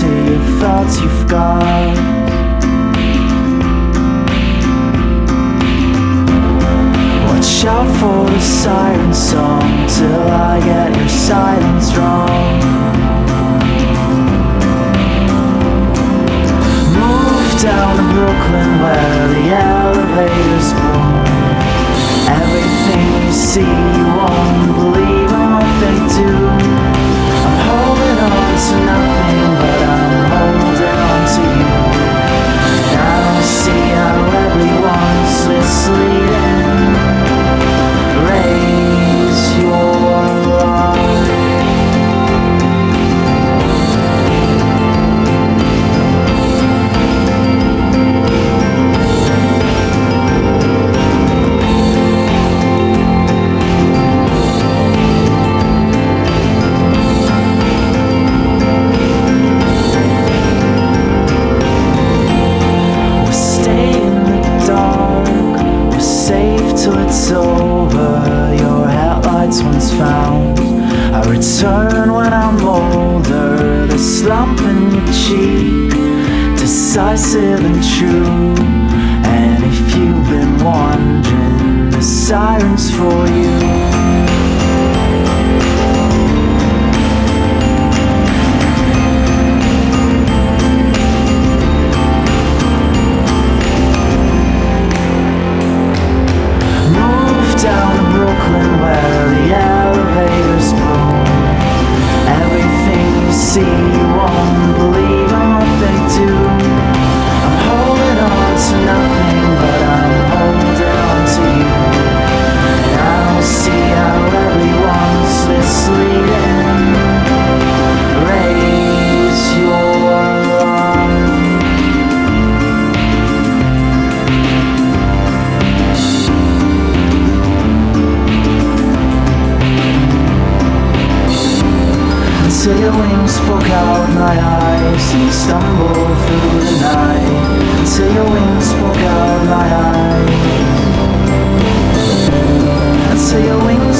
to your thoughts you've got. Watch out for the siren song Till I get your silence wrong. till it's over. Your headlights once found. I return when I'm older. The slump in your cheek Decisive and true. And if you've been wondering The siren's for you. Till your wings spoke out my eyes He stumbled through the night. Till your wings spoke out my eyes. Sailing